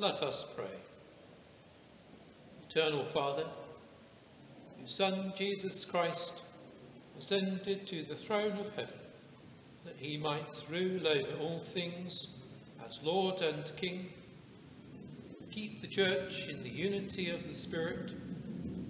Let us pray. Eternal Father, whose Son Jesus Christ ascended to the throne of heaven, that he might rule over all things as Lord and King, keep the Church in the unity of the Spirit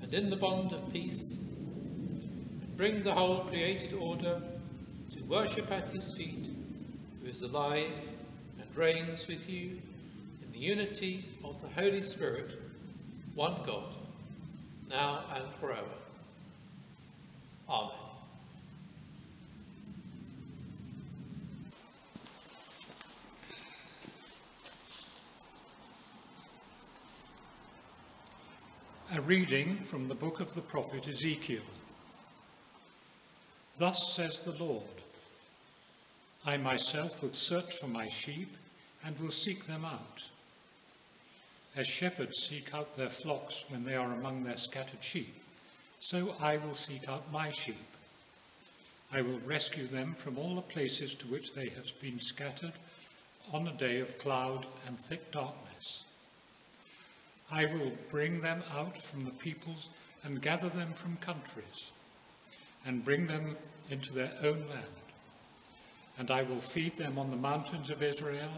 and in the bond of peace, and bring the whole created order to worship at his feet, who is alive and reigns with you the unity of the Holy Spirit, one God, now and forever. Amen. A reading from the book of the prophet Ezekiel. Thus says the Lord I myself will search for my sheep and will seek them out. As shepherds seek out their flocks when they are among their scattered sheep, so I will seek out my sheep. I will rescue them from all the places to which they have been scattered on a day of cloud and thick darkness. I will bring them out from the peoples and gather them from countries, and bring them into their own land. And I will feed them on the mountains of Israel,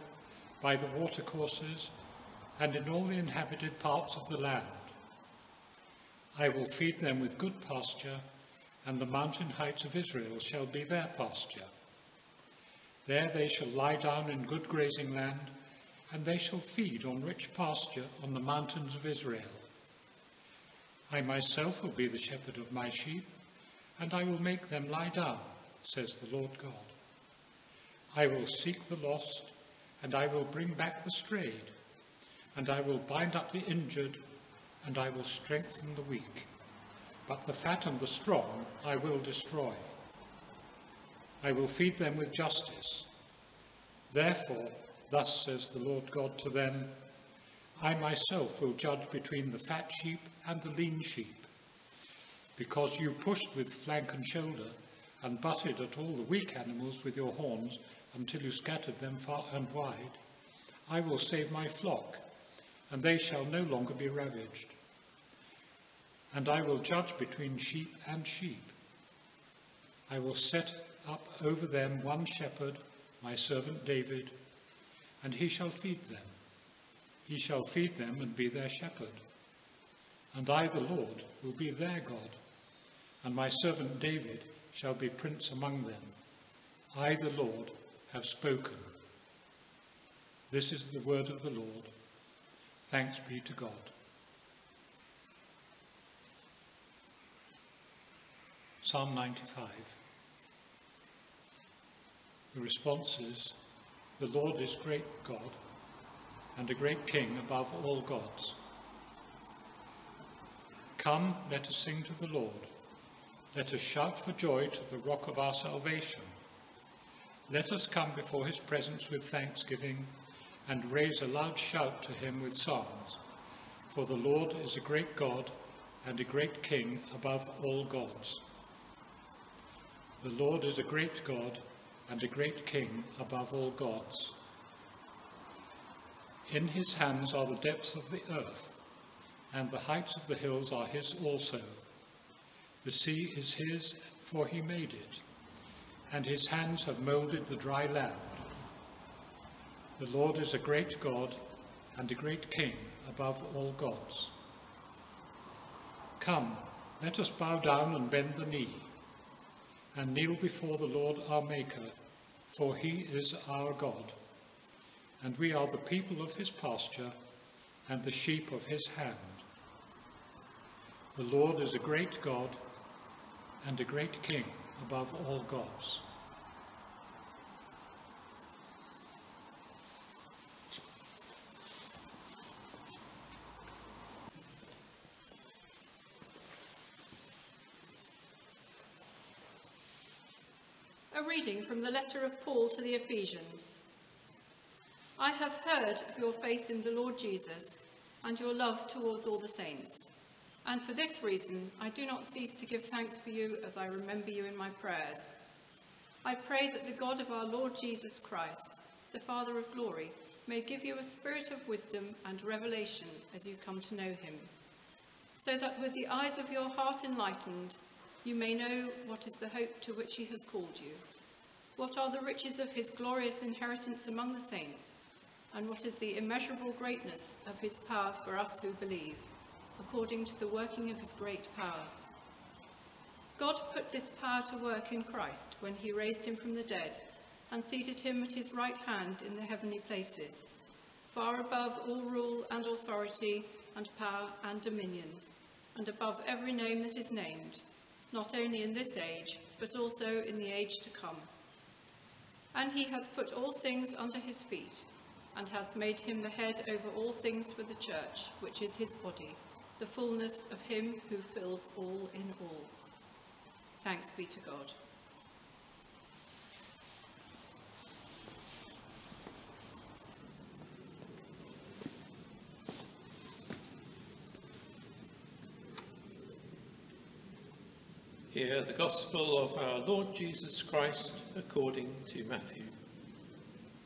by the watercourses, and in all the inhabited parts of the land. I will feed them with good pasture, and the mountain heights of Israel shall be their pasture. There they shall lie down in good grazing land, and they shall feed on rich pasture on the mountains of Israel. I myself will be the shepherd of my sheep, and I will make them lie down, says the Lord God. I will seek the lost, and I will bring back the strayed, and I will bind up the injured, and I will strengthen the weak. But the fat and the strong I will destroy. I will feed them with justice. Therefore, Thus says the Lord God to them, I myself will judge between the fat sheep and the lean sheep. Because you pushed with flank and shoulder, and butted at all the weak animals with your horns until you scattered them far and wide, I will save my flock, and they shall no longer be ravaged. And I will judge between sheep and sheep. I will set up over them one shepherd, my servant David, and he shall feed them. He shall feed them and be their shepherd. And I, the Lord, will be their God, and my servant David shall be prince among them. I, the Lord, have spoken. This is the word of the Lord. Thanks be to God. Psalm 95. The response is, the Lord is great God and a great King above all gods. Come, let us sing to the Lord. Let us shout for joy to the rock of our salvation. Let us come before his presence with thanksgiving and raise a loud shout to him with psalms. For the Lord is a great God and a great King above all gods. The Lord is a great God and a great king above all gods. In his hands are the depths of the earth, and the heights of the hills are his also. The sea is his, for he made it, and his hands have moulded the dry land. The Lord is a great God and a great king above all gods. Come, let us bow down and bend the knee and kneel before the Lord our Maker, for he is our God, and we are the people of his pasture and the sheep of his hand. The Lord is a great God and a great King above all gods. Reading from the letter of Paul to the Ephesians. I have heard of your faith in the Lord Jesus and your love towards all the saints. And for this reason, I do not cease to give thanks for you as I remember you in my prayers. I pray that the God of our Lord Jesus Christ, the Father of glory, may give you a spirit of wisdom and revelation as you come to know him, so that with the eyes of your heart enlightened, you may know what is the hope to which he has called you, what are the riches of his glorious inheritance among the saints, and what is the immeasurable greatness of his power for us who believe, according to the working of his great power. God put this power to work in Christ when he raised him from the dead and seated him at his right hand in the heavenly places, far above all rule and authority and power and dominion, and above every name that is named, not only in this age, but also in the age to come. And he has put all things under his feet, and has made him the head over all things for the church, which is his body, the fullness of him who fills all in all. Thanks be to God. Hear the gospel of our Lord Jesus Christ according to Matthew,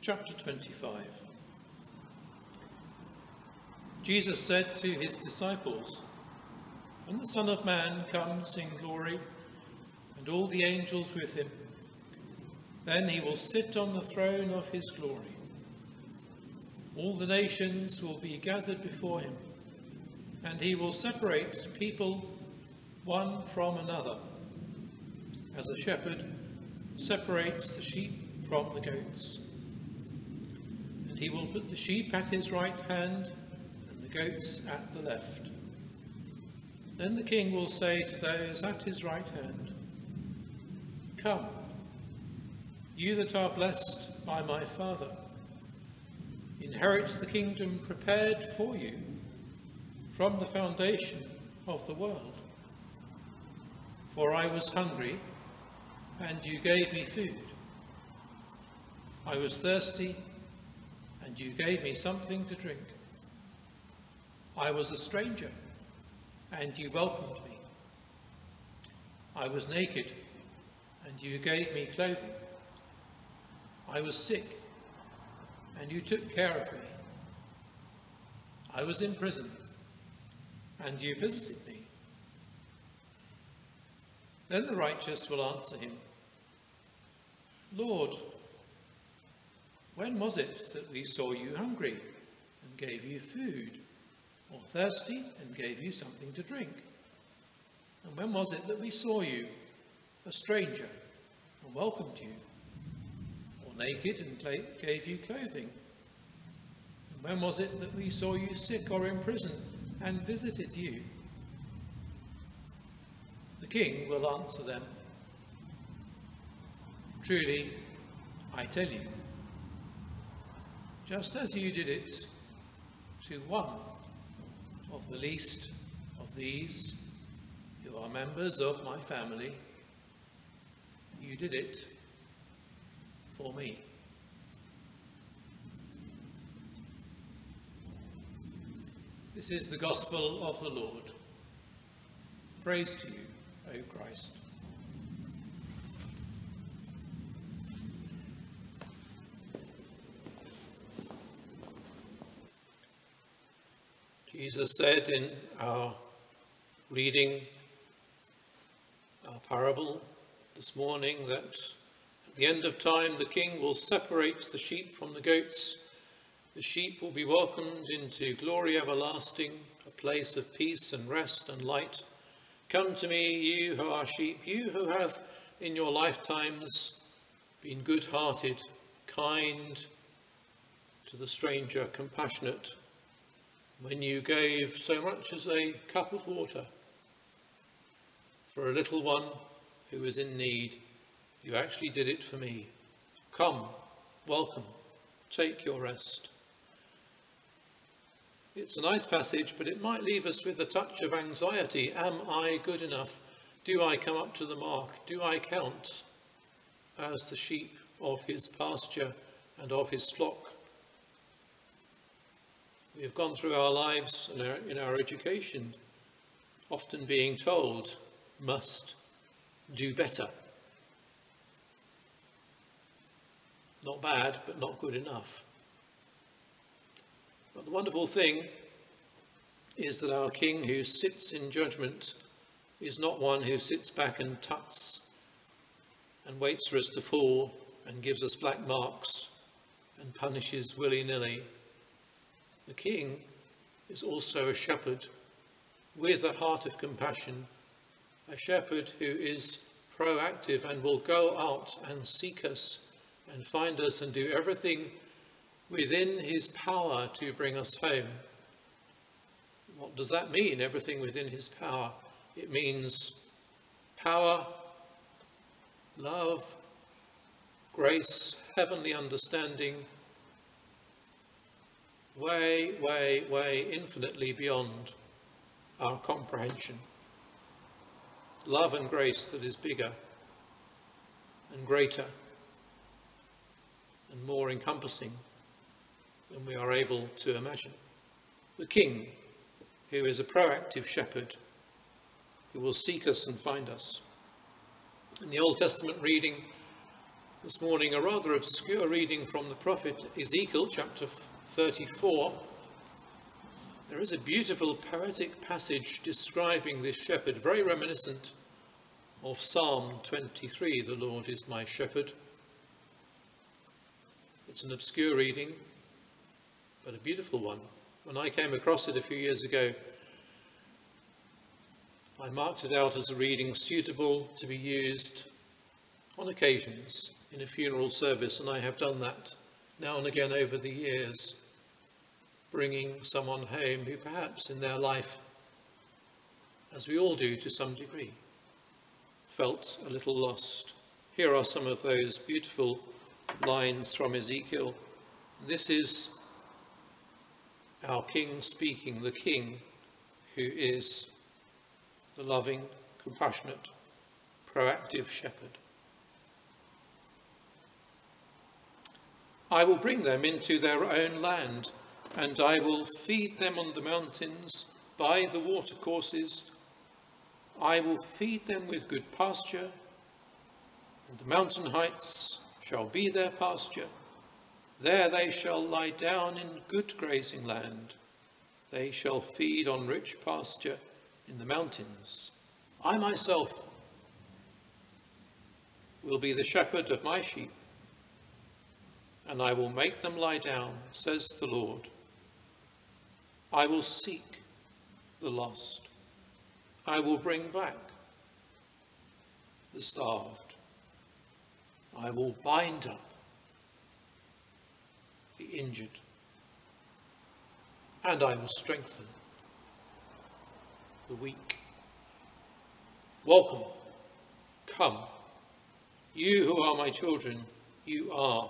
chapter 25. Jesus said to his disciples, When the Son of Man comes in glory, and all the angels with him, then he will sit on the throne of his glory. All the nations will be gathered before him, and he will separate people one from another as a shepherd separates the sheep from the goats. And he will put the sheep at his right hand and the goats at the left. Then the king will say to those at his right hand, Come, you that are blessed by my Father, inherit the kingdom prepared for you from the foundation of the world. For I was hungry, and you gave me food. I was thirsty, and you gave me something to drink. I was a stranger, and you welcomed me. I was naked, and you gave me clothing. I was sick, and you took care of me. I was in prison, and you visited me. Then the righteous will answer him, Lord, when was it that we saw you hungry and gave you food, or thirsty and gave you something to drink? And when was it that we saw you a stranger and welcomed you, or naked and gave you clothing? And when was it that we saw you sick or in prison and visited you? The king will answer them. Truly, I tell you, just as you did it to one of the least of these who are members of my family, you did it for me. This is the gospel of the Lord. Praise to you, O Christ. Jesus said in our reading, our parable this morning, that at the end of time the king will separate the sheep from the goats. The sheep will be welcomed into glory everlasting, a place of peace and rest and light. Come to me, you who are sheep, you who have in your lifetimes been good hearted, kind to the stranger, compassionate when you gave so much as a cup of water for a little one who was in need, you actually did it for me. Come, welcome, take your rest. It's a nice passage, but it might leave us with a touch of anxiety. Am I good enough? Do I come up to the mark? Do I count as the sheep of his pasture and of his flock? We have gone through our lives in our, in our education, often being told, must do better. Not bad, but not good enough. But the wonderful thing is that our King who sits in judgment is not one who sits back and tuts and waits for us to fall and gives us black marks and punishes willy nilly. The King is also a shepherd with a heart of compassion, a shepherd who is proactive and will go out and seek us and find us and do everything within his power to bring us home. What does that mean, everything within his power? It means power, love, grace, heavenly understanding, way, way, way infinitely beyond our comprehension. Love and grace that is bigger and greater and more encompassing than we are able to imagine. The King, who is a proactive shepherd, who will seek us and find us. In the Old Testament reading this morning, a rather obscure reading from the prophet Ezekiel, chapter 34. There is a beautiful poetic passage describing this shepherd, very reminiscent of Psalm 23, The Lord is my shepherd. It's an obscure reading, but a beautiful one. When I came across it a few years ago, I marked it out as a reading suitable to be used on occasions in a funeral service, and I have done that now and again over the years, bringing someone home who perhaps in their life, as we all do to some degree, felt a little lost. Here are some of those beautiful lines from Ezekiel. This is our King speaking, the King who is the loving, compassionate, proactive shepherd. I will bring them into their own land, and I will feed them on the mountains by the watercourses. I will feed them with good pasture, and the mountain heights shall be their pasture. There they shall lie down in good grazing land. They shall feed on rich pasture in the mountains. I myself will be the shepherd of my sheep, and I will make them lie down, says the Lord. I will seek the lost. I will bring back the starved. I will bind up the injured, and I will strengthen the weak. Welcome, come, you who are my children, you are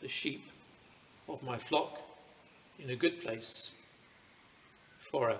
the sheep of my flock in a good place forever.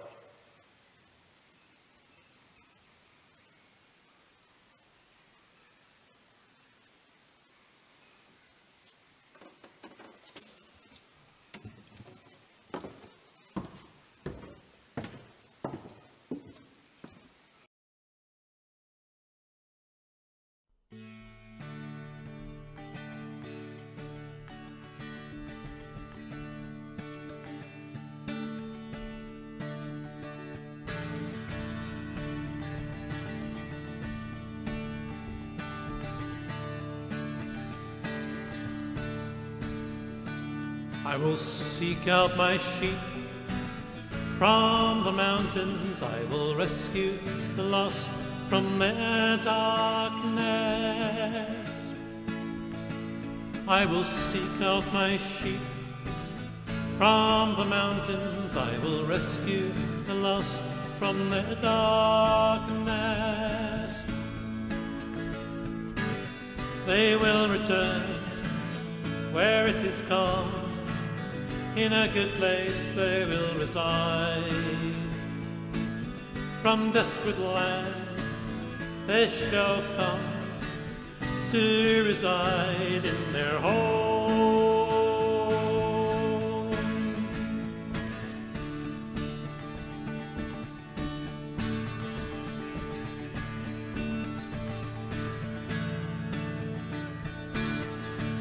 I will seek out my sheep from the mountains. I will rescue the lost from their darkness. I will seek out my sheep from the mountains. I will rescue the lost from their darkness. They will return where it is calm in a good place they will reside. From desperate lands they shall come to reside in their home.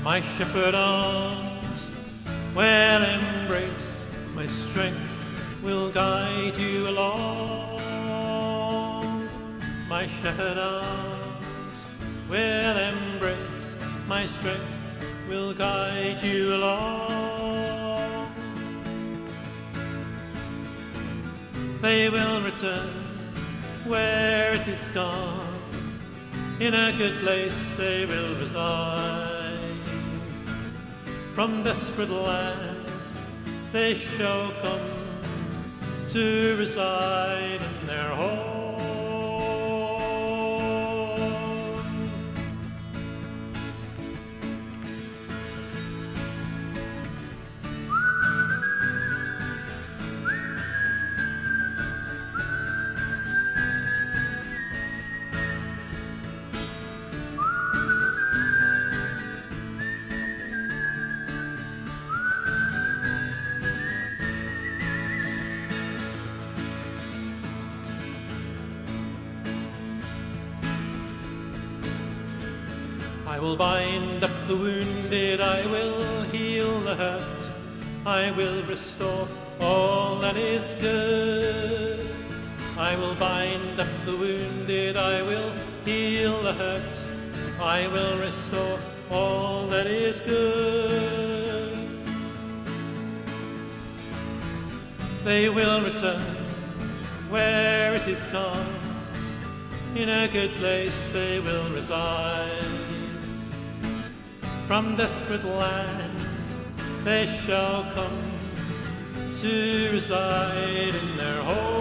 My shepherd arms well embrace, my strength will guide you along. My shattered arms will embrace, my strength will guide you along. They will return where it is gone. In a good place they will reside. From desperate lands they shall come to reside in their home. I will bind up the wounded, I will heal the hurt, I will restore all that is good. I will bind up the wounded, I will heal the hurt, I will restore all that is good. They will return where it is gone, in a good place they will reside. From desperate lands they shall come to reside in their home.